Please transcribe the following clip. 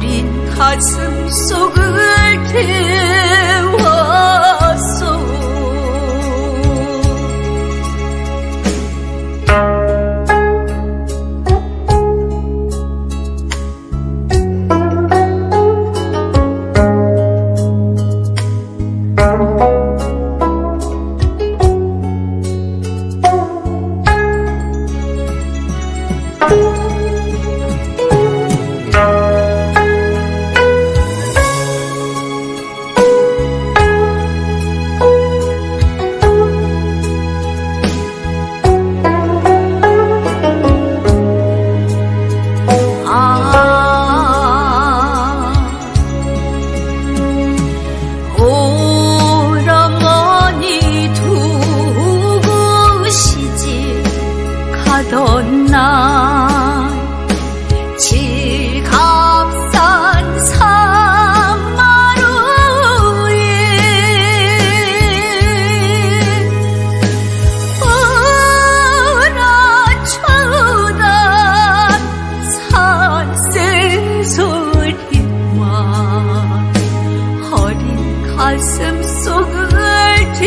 りかすそぐって sokak